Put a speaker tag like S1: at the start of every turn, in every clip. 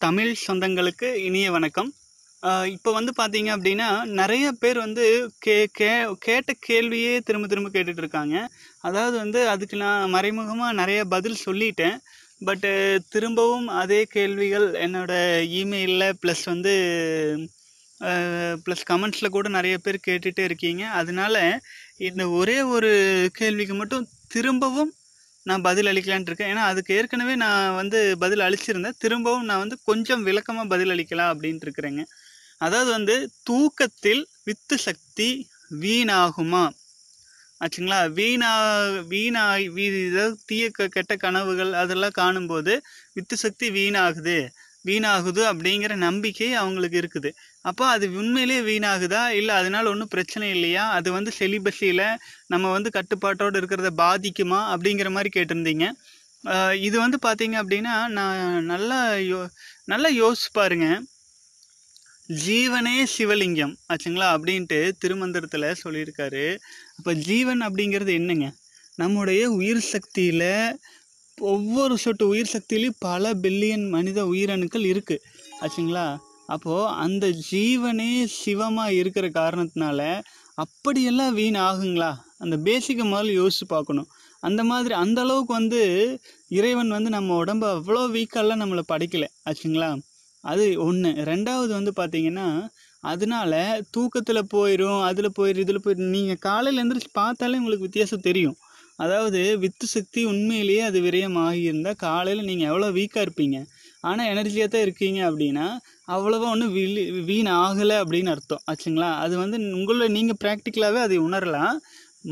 S1: தமிழ் சொந்தங்களுக்கு இனிய வணக்கம். இப்போ வந்து பார்த்தீங்க அப்படின்னா நிறைய பேர் வந்து கே கே கேட்ட கேள்வியே திரும்ப திரும்ப கேட்டுட்டு இருக்காங்க. அதாவது வந்து அதுக்கு நான் மறைமுகமாக நிறைய பதில் சொல்லிட்டேன். பட்டு திரும்பவும் அதே கேள்விகள் என்னோட இமெயிலில் ப்ளஸ் வந்து ப்ளஸ் கமெண்ட்ஸில் கூட நிறைய பேர் கேட்டுகிட்டே இருக்கீங்க. அதனால இந்த ஒரே ஒரு கேள்விக்கு மட்டும் திரும்பவும் நான் பதில் அளிக்கலான் இருக்கேன். ஏன்னா அதுக்கு ஏற்கனவே நான் வந்து பதில் அளிச்சிருந்தேன். திரும்பவும் நான் வந்து கொஞ்சம் விளக்கமாக பதில் அளிக்கலாம் அப்படின்ட்டு இருக்கிறேங்க. அதாவது வந்து தூக்கத்தில் வித்து சக்தி வீணாகுமா? ஆச்சுங்களா? வீணா வீணா வீ ஏதாவது தீய க- கெட்ட கனவுகள் அதெல்லாம் காணும்போது வித்து சக்தி வீணாகுது. வீணாகுது அப்படிங்கிற நம்பிக்கை அவங்களுக்கு இருக்குது. அப்போ அது உண்மையிலேயே வீணாகுதா? இல்லை அதனால் ஒன்றும் பிரச்சனை இல்லையா? அது வந்து செலிபஸியில் நம்ம வந்து கட்டுப்பாட்டோடு இருக்கிறத பாதிக்குமா? அப்படிங்கிற மாதிரி கேட்டிருந்தீங்க. இது வந்து பார்த்தீங்க அப்படின்னா நான் நல்லா யோ நல்லா யோசிச்சு பாருங்க. ஜீவனே சிவலிங்கம். ஆச்சுங்களா? அப்படின்ட்டு திருமந்திரத்தில் சொல்லியிருக்காரு. அப்போ ஜீவன் அப்படிங்கிறது என்னங்க? நம்முடைய உயிர் சக்தியில் ஒவ்வொரு சொட்டு உயிர் சக்தியிலையும் பல பில்லியன் மனித உயிரணுக்கள் இருக்குது ஆச்சுங்களா? அப்போது அந்த ஜீவனே சிவமாக இருக்கிற காரணத்தினால அப்படியெல்லாம் வீண் ஆகுங்களா அந்த பேசிக்கை முதல்ல யோசித்து பார்க்கணும். அந்த மாதிரி அந்த அளவுக்கு வந்து இறைவன் வந்து நம்ம உடம்ப அவ்வளோ வீக்கெல்லாம் நம்மளை படைக்கலை. ஆச்சுங்களா? அது ஒன்று ரெண்டாவது வந்து பார்த்தீங்கன்னா அதனால தூக்கத்தில் போயிடும் அதில் போயிடும் இதில் போயிடும் நீங்கள் காலையில் எழுந்திரிச்சு பார்த்தாலே உங்களுக்கு வித்தியாசம் தெரியும். அதாவது வித்து சக்தி உண்மையிலேயே அது விரயம் ஆகியிருந்தால் காலையில் நீங்கள் எவ்வளோ வீக்காக இருப்பீங்க. ஆனால் எனர்ஜியாக தான் இருக்கீங்க அப்படின்னா அவ்வளோவா ஒன்றும் வீ வீண் ஆகலை அப்படின்னு அர்த்தம். ஆச்சுங்களா? அது வந்து உங்களை நீங்கள் ப்ராக்டிக்கலாகவே அதை உணரலாம்.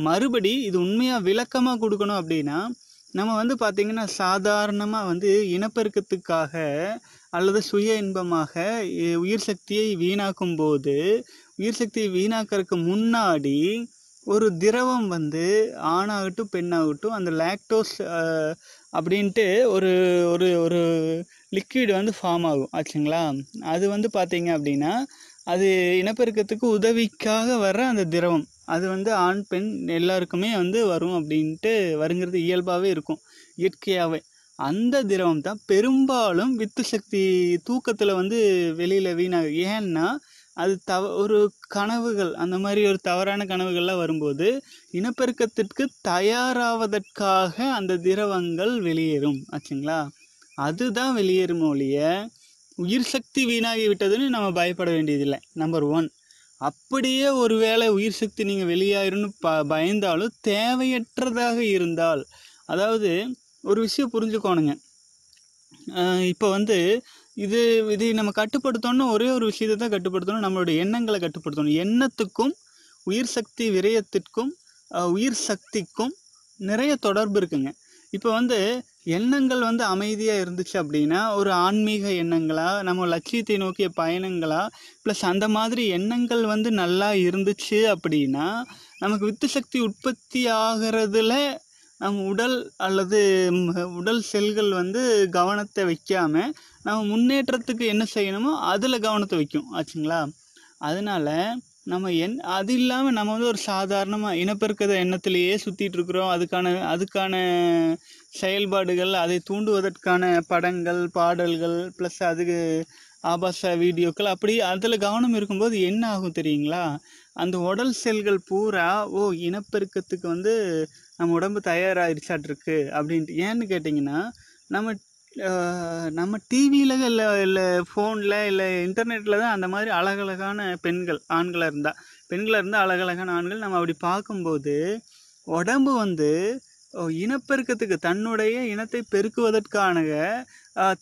S1: மறுபடி இது உண்மையாக விளக்கமாக கொடுக்கணும் அப்படின்னா நம்ம வந்து பார்த்திங்கன்னா சாதாரணமாக வந்து இனப்பெருக்கத்துக்காக அல்லது சுய இன்பமாக உயிர் சக்தியை வீணாக்கும் போது உயிர் சக்தியை வீணாக்கிறதுக்கு முன்னாடி ஒரு திரவம் வந்து ஆணாகட்டும் பெண்ணாகட்டும் அந்த லாக்டோஸ் அப்படின்ட்டு ஒரு ஒரு ஒரு லிக்விட் வந்து ஃபார்ம் ஆகும். ஆச்சுங்களா? அது வந்து பார்த்தீங்க அப்படின்னா அது இனப்பெருக்கத்துக்கு உதவிக்காக வர்ற அந்த திரவம். அது வந்து ஆண் பெண் எல்லாருக்குமே வந்து வரும் அப்படின்ட்டு வருங்கிறது இயல்பாகவே இருக்கும். இயற்கையாகவே. அந்த திரவம் தான் பெரும்பாலும் வித்து சக்தி தூக்கத்தில் வந்து வெளியில் வீணாகும். ஏன்னா அது தவ ஒரு கனவுகள் அந்த மாதிரி ஒரு தவறான கனவுகள்லாம் வரும்போது இனப்பெருக்கத்திற்கு தயாராவதற்காக அந்த திரவங்கள் வெளியேறும் ஆச்சுங்களா? அதுதான் வெளியேறும் ஒழிய உயிர் சக்தி வீணாகி விட்டதுன்னு நம்ம பயப்பட வேண்டியதில்லை நம்பர் ஒன் அப்படியே ஒருவேளை உயிர் சக்தி நீங்கள் வெளியாயிரும்னு ப பயந்தாலும் தேவையற்றதாக இருந்தால் அதாவது ஒரு விஷயம் புரிஞ்சுக்கோணுங்க. இப்போ வந்து இது இது நம்ம கட்டுப்படுத்தணும் ஒரே ஒரு விஷயத்தை தான் கட்டுப்படுத்தணும். நம்மளுடைய எண்ணங்களை கட்டுப்படுத்தணும். எண்ணத்துக்கும் உயிர் சக்தி விரயத்திற்கும் உயிர் சக்திக்கும் நிறைய தொடர்பு இருக்குங்க. இப்போ வந்து எண்ணங்கள் வந்து அமைதியாக இருந்துச்சு அப்படின்னா ஒரு ஆன்மீக எண்ணங்களா நம்ம லட்சியத்தை நோக்கிய பயணங்களா ப்ளஸ் அந்த மாதிரி எண்ணங்கள் வந்து நல்லா இருந்துச்சு அப்படின்னா நமக்கு வித்து சக்தி உற்பத்தி ஆகிறதுல நம் உடல் அல்லது உடல் செல்கள் வந்து கவனத்தை வைக்காமல் நம்ம முன்னேற்றத்துக்கு என்ன செய்யணுமோ அதில் கவனத்தை வைக்கும். ஆச்சுங்களா? அதனால் நம்ம என் அது இல்லாமல் நம்ம வந்து ஒரு சாதாரணமாக இனப்பெருக்கத எண்ணத்திலேயே சுற்றிட்டு இருக்கிறோம். அதுக்கான அதுக்கான செயல்பாடுகள் அதை தூண்டுவதற்கான படங்கள் பாடல்கள் ப்ளஸ் அதுக்கு ஆபாச வீடியோக்கள் அப்படி அதில் கவனம் இருக்கும்போது என்ன ஆகும் தெரியுங்களா? அந்த உடல் செல்கள் பூரா ஓ இனப்பெருக்கத்துக்கு வந்து நம்ம உடம்பு தயாராகிருச்சாட்டிருக்கு அப்படின்ட்டு. ஏன்னு கேட்டிங்கன்னா நம்ம நம்ம டிவியில் இல்லை இல்லை ஃபோனில் இல்லை இன்டர்நெட்டில் தான் அந்த மாதிரி அழகழகான பெண்கள் ஆண்களாக இருந்தால் பெண்களாக இருந்தால் அழகழகான ஆண்கள். நம்ம அப்படி பார்க்கும்போது உடம்பு வந்து இனப்பெருக்கத்துக்கு தன்னுடைய இனத்தை பெருக்குவதற்கான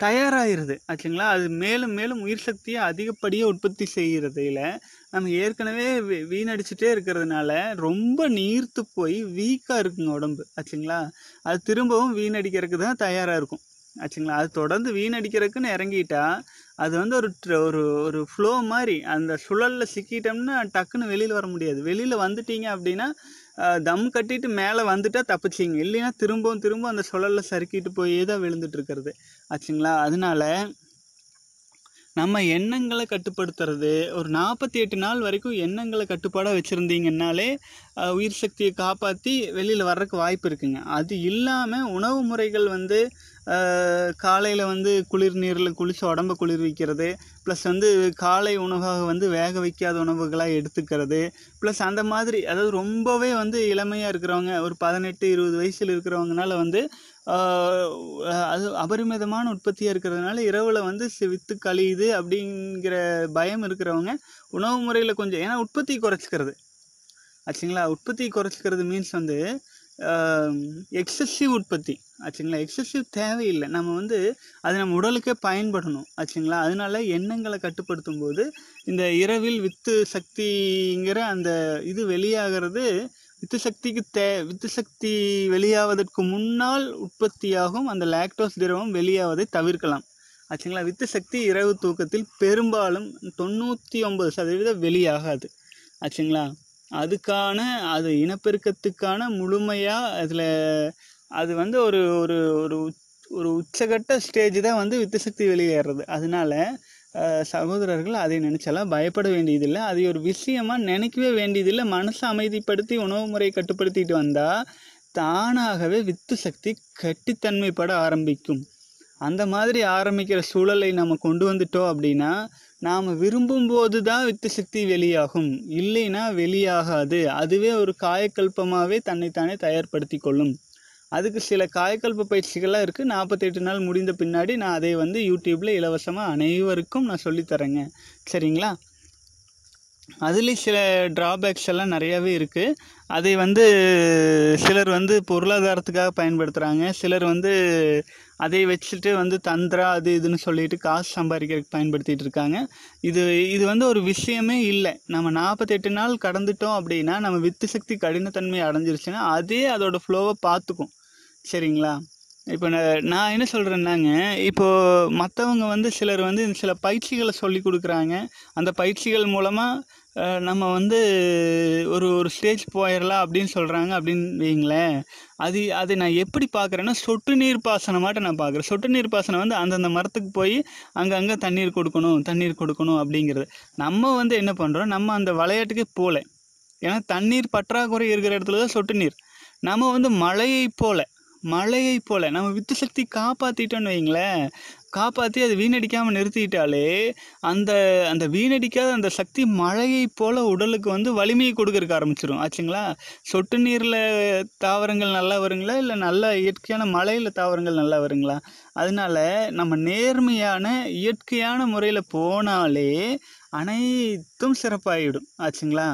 S1: தயாராகிறது ஆச்சுங்களா? அது மேலும் மேலும் உயிர் சக்தியை அதிகப்படியாக உற்பத்தி செய்கிறதுல நம்ம ஏற்கனவே வீ- வீணடிச்சிட்டே இருக்கிறதுனால ரொம்ப நீர்த்து போய் வீக்காக இருக்குங்க உடம்பு. ஆச்சுங்களா? அது திரும்பவும் வீணடிக்கிறதுக்கு தான் தயாராக இருக்கும். ஆச்சுங்களா? அது தொடர்ந்து வீணடிக்கிறதுக்குன்னு இறங்கிட்டா அது வந்து ஒரு ஒரு ஒரு ஃப்ளோ மாதிரி அந்த சுழலில் சிக்கிட்டோம்னா டக்குன்னு வெளியில் வர முடியாது. வெளியில் வந்துட்டீங்க அப்படின்னா தம் கட்டிட்டு மேலே வந்துட்டால் தப்பிச்சிங்க. இல்லைன்னா திரும்பவும் திரும்ப அந்த சுழலில் சறுக்கிட்டு போயே தான் விழுந்துட்டுருக்கிறது. ஆச்சுங்களா? அதனால நம்ம எண்ணங்களை கட்டுப்படுத்துறது ஒரு நாற்பத்தி எட்டு நாள் வரைக்கும் எண்ணங்களை கட்டுப்பாடாக வச்சுருந்தீங்கன்னாலே உயிர் சக்தியை காப்பாற்றி வெளியில் வர்றதுக்கு வாய்ப்பு இருக்குங்க. அது இல்லாமல் உணவு முறைகள் வந்து காலையில் வந்து குளிர் நீரில் குளித்து உடம்ப குளிர்விக்கிறது. ப்ளஸ் வந்து காலை உணவாக வந்து வேக வைக்காத உணவுகளாக எடுத்துக்கிறது. ப்ளஸ் அந்த மாதிரி அதாவது ரொம்பவே வந்து இளமையாக இருக்கிறவங்க ஒரு பதினெட்டு இருபது வயசில் இருக்கிறவங்கனால வந்து அது அபரிமிதமான உற்பத்தியாக இருக்கிறதுனால இரவில் வந்து வித்து கழியுது அப்படிங்கிற பயம் இருக்கிறவங்க உணவு முறையில் கொஞ்சம் ஏன்னா உற்பத்தி குறைச்சிக்கிறது. ஆச்சுங்களா? உற்பத்தி குறைச்சிக்கிறது மீன்ஸ் வந்து எக்ஸசிவ் உற்பத்தி ஆச்சுங்களா? எக்ஸசிவ் தேவையில்லை. நம்ம வந்து அது நம்ம உடலுக்கே பயன்படணும் ஆச்சுங்களா? அதனால எண்ணங்களை கட்டுப்படுத்தும் போது இந்த இரவில் வித்து சக்திங்கிற அந்த இது வெளியாகிறது வித்து சக்திக்கு தே வித்து சக்தி வெளியாவதற்கு முன்னால் உற்பத்தியாகும் அந்த லாக்டோஸ் திரவம் வெளியாவதை தவிர்க்கலாம் ஆச்சுங்களா? வித்து சக்தி இரவு தூக்கத்தில் பெரும்பாலும் தொண்ணூற்றி ஒன்பது சதவீதம் வெளியாகாது ஆச்சுங்களா? அதுக்கான அது இனப்பெருக்கத்துக்கான முழுமையாக அதில் அது வந்து ஒரு ஒரு ஒரு ஒரு உச்சகட்ட ஸ்டேஜ் தான் வந்து வித்து சக்தி வெளியேறது அதனால சகோதரர்கள் அதை நினச்சாலாம் பயப்பட வேண்டியதில்லை. அதை ஒரு விஷயமா நினைக்கவே வேண்டியதில்லை. மனசை அமைதிப்படுத்தி உணவு முறையை கட்டுப்படுத்திட்டு வந்தால் தானாகவே வித்து சக்தி கட்டித்தன்மைப்பட ஆரம்பிக்கும். அந்த மாதிரி ஆரம்பிக்கிற சூழலை நம்ம கொண்டு வந்துட்டோம் அப்படின்னா நாம் விரும்பும் போது தான் வித்து சக்தி வெளியாகும். இல்லைன்னா வெளியாகாது. அதுவே ஒரு காயக்கல்பமாகவே தன்னைத்தானே தயார்படுத்தி கொள்ளும். அதுக்கு சில காயக்கல்ப பயிற்சிகள்லாம் இருக்குது நாற்பத்தெட்டு நாள் முடிந்த பின்னாடி நான் அதை வந்து யூடியூப்பில் இலவசமாக அனைவருக்கும் நான் சொல்லித்தரேங்க சரிங்களா? அதுலேயும் சில ட்ராபேக்ஸ் எல்லாம் நிறையாவே இருக்குது அதை வந்து சிலர் வந்து பொருளாதாரத்துக்காக பயன்படுத்துகிறாங்க சிலர் வந்து அதை வச்சுட்டு வந்து தந்திரா அது இதுன்னு சொல்லிட்டு காசு சம்பாதிக்கிறதுக்கு பயன்படுத்திட்டு இருக்காங்க. இது இது வந்து ஒரு விஷயமே இல்லை. நம்ம நாற்பத்தெட்டு நாள் கடந்துட்டோம் அப்படின்னா நம்ம வித்து சக்தி கடினத்தன்மை அடைஞ்சிருச்சுன்னா அதே அதோட ஃப்ளோவை பார்த்துக்கும் சரிங்களா? இப்போ நான் நான் என்ன சொல்கிறேன்னாங்க இப்போது மற்றவங்க வந்து சிலர் வந்து சில பயிற்சிகளை சொல்லி கொடுக்குறாங்க. அந்த பயிற்சிகள் மூலமாக நம்ம வந்து ஒரு ஒரு ஸ்டேஜ் போயிடலாம் அப்படின்னு சொல்கிறாங்க அப்படின்னு வைங்களேன் அது அதை நான் எப்படி பார்க்குறேன்னா சொட்டு நீர் பாசனமாட்ட நான் பார்க்குறேன். சொட்டு நீர் பாசனம் வந்து அந்தந்த மரத்துக்கு போய் அங்கங்கே தண்ணீர் கொடுக்கணும் தண்ணீர் கொடுக்கணும் அப்படிங்கிறது. நம்ம வந்து என்ன பண்ணுறோம் நம்ம அந்த விளையாட்டுக்கே போகல ஏன்னா தண்ணீர் பற்றாக்குறை இருக்கிற இடத்துல தான் சொட்டு நீர். நம்ம வந்து மழையை போல மழையை போல நம்ம வித்து சக்தி காப்பாற்றிட்டோன்னு வைங்களேன் காப்பாற்றி அதை வீணடிக்காமல் நிறுத்திட்டாலே அந்த அந்த வீணடிக்காத அந்த சக்தி மழையை போல் உடலுக்கு வந்து வலிமையை கொடுக்கறக்கு ஆரம்பிச்சிடும் ஆச்சுங்களா? சொட்டு நீரில் தாவரங்கள் நல்லா வருங்களா? இல்லை நல்ல இயற்கையான மழையில் தாவரங்கள் நல்லா வருங்களா? அதனால நம்ம நேர்மையான இயற்கையான முறையில் போனாலே அனைத்தும் சிறப்பாகிடும் ஆச்சுங்களா?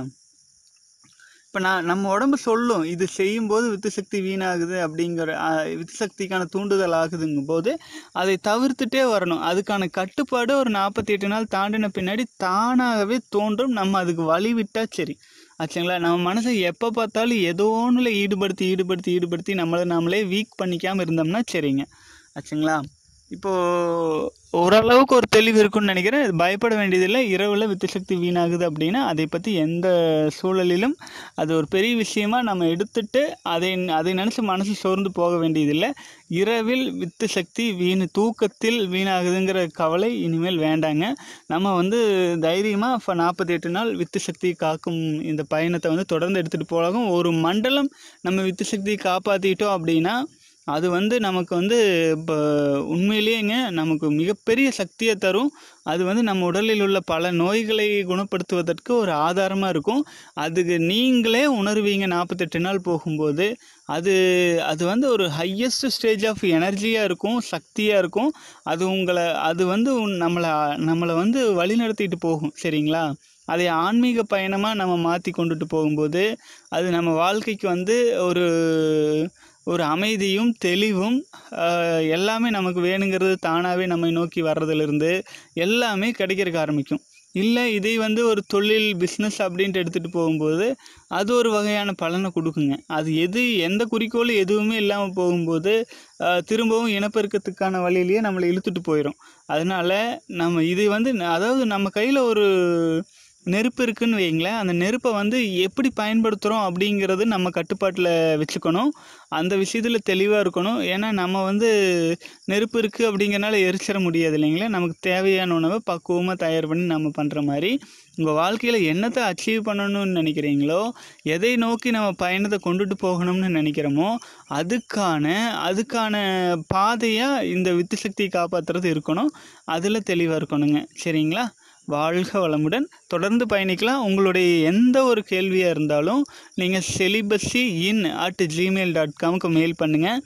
S1: இப்போ நான் நம்ம உடம்பு சொல்லும் இது செய்யும்போது வித்து சக்தி வீணாகுது அப்படிங்கிற வித்து சக்திக்கான தூண்டுதல் ஆகுதுங்கும் போது அதை தவிர்த்துட்டே வரணும். அதுக்கான கட்டுப்பாடு ஒரு நாற்பத்தி எட்டு நாள் தாண்டின பின்னாடி தானாகவே தோன்றும். நம்ம அதுக்கு வழி விட்டால் சரி. ஆச்சுங்களா? நம்ம மனசை எப்போ பார்த்தாலும் ஏதோ ஒன்றுல ஈடுபடுத்தி ஈடுபடுத்தி ஈடுபடுத்தி நம்மளை நாமளே வீக் பண்ணிக்காமல் இருந்தோம்னா சரிங்க. ஆச்சுங்களா? இப்போது ஓரளவுக்கு ஒரு தெளிவு இருக்குன்னு நினைக்கிறேன். பயப்பட வேண்டியதில்லை. இரவில் வித்து சக்தி வீணாகுது அப்படின்னா அதை பற்றி எந்த சூழலிலும் அது ஒரு பெரிய விஷயமா நம்ம எடுத்துட்டு அதை அதை நினச்சி மனசு சோர்ந்து போக வேண்டியதில்லை. இரவில் வித்து சக்தி வீண் தூக்கத்தில் வீணாகுதுங்கிற கவலை இனிமேல் வேண்டாங்க. நம்ம வந்து தைரியமாக இப்போ நாற்பத்தி எட்டு நாள் வித்து சக்தி காக்கும் இந்த பயணத்தை வந்து தொடர்ந்து எடுத்துகிட்டு போகலாம் ஒரு மண்டலம் நம்ம வித்து சக்தியை காப்பாற்றிட்டோம் அப்படின்னா அது வந்து நமக்கு வந்து இப்போ உண்மையிலேயேங்க நமக்கு மிகப்பெரிய சக்தியை தரும். அது வந்து நம்ம உடலில் உள்ள பல நோய்களை குணப்படுத்துவதற்கு ஒரு ஆதாரமாக இருக்கும். அதுக்கு நீங்களே உணர்வீங்க நாற்பத்தெட்டு நாள் போகும்போது. அது அது வந்து ஒரு ஹையஸ்ட் ஸ்டேஜ் ஆஃப் எனர்ஜியாக இருக்கும் சக்தியாக இருக்கும். அது உங்களை அது வந்து உன்- நம்மளை நம்மளை வந்து வழிநடத்திட்டு போகும் சரிங்களா? அதை ஆன்மீக பயணமாக நம்ம மாற்றி கொண்டுட்டு போகும்போது அது நம்ம வாழ்க்கைக்கு வந்து ஒரு ஒரு அமைதியும் தெளிவும் எல்லாமே நமக்கு வேணுங்கிறது தானாகவே நம்மை நோக்கி வர்றதுலேருந்து எல்லாமே கிடைக்கிறதுக்கு ஆரம்பிக்கும். இல்லை இதை வந்து ஒரு தொழில் பிஸ்னஸ் அப்படின்ட்டு எடுத்துகிட்டு போகும்போது அது ஒரு வகையான பலனை கொடுக்குங்க. அது எது எந்த குறிக்கோள் எதுவுமே இல்லாமல் போகும்போது திரும்பவும் இனப்பெருக்கத்துக்கான வழியிலேயே நம்மளை இழுத்துட்டு போயிடும் அதனால நம்ம இது வந்து ந- அதாவது நம்ம கையில் ஒரு நெருப்பு இருக்குன்னு வைங்களேன் அந்த நெருப்பை வந்து எப்படி பயன்படுத்துகிறோம் அப்படிங்கிறது நம்ம கட்டுப்பாட்டில் வச்சுக்கணும். அந்த விஷயத்தில் தெளிவாக இருக்கணும். ஏன்னா நம்ம வந்து நெருப்பு இருக்குது அப்படிங்கிறனால எரிச்சிட முடியாது இல்லைங்களா. நமக்கு தேவையான உணவை பக்குவமாக தயார் பண்ணி நம்ம பண்ணுற மாதிரி. உங்கள் வாழ்க்கையில் என்னத்தை அச்சீவ் பண்ணணும்னு நினைக்கிறீங்களோ எதை நோக்கி நம்ம பயணத்தை கொண்டுட்டு போகணும்னு நினைக்கிறோமோ அதுக்கான அதுக்கான பாதையாக இந்த வித்து சக்தியை காப்பாற்றுறது இருக்கணும். அதில் தெளிவாக இருக்கணுங்க. சரிங்களா? வாழ்க வளமுடன். தொடர்ந்து பயணிக்கலாம். உங்களுடைய எந்த ஒரு கேள்வியாக இருந்தாலும் நீங்கள் celibacy in at Gmail dot காமுக்கு mail பண்ணுங்கள்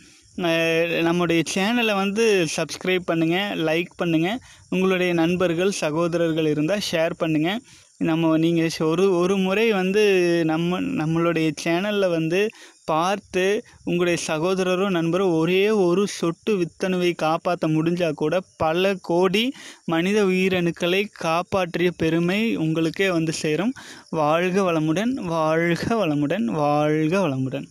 S1: நம்முடைய சேனலை வந்து சப்ஸ்கிரைப் பண்ணுங்கள் லைக் பண்ணுங்கள் உங்களுடைய நண்பர்கள் சகோதரர்கள் இருந்தால் ஷேர் பண்ணுங்கள் நம்ம நீங்கள் ஒரு ஒரு முறை வந்து நம்ம நம்மளுடைய சேனலில் வந்து பார்த்து உங்களுடைய சகோதரரோ நண்பரோ ஒரே ஒரு சொட்டு வித்தணுவை காப்பாற்ற முடிஞ்சால் கூட பல கோடி மனித உயிரணுக்களை காப்பாற்றிய பெருமை உங்களுக்கே வந்து சேரும். வாழ்க வளமுடன் வாழ்க வளமுடன் வாழ்க வளமுடன்.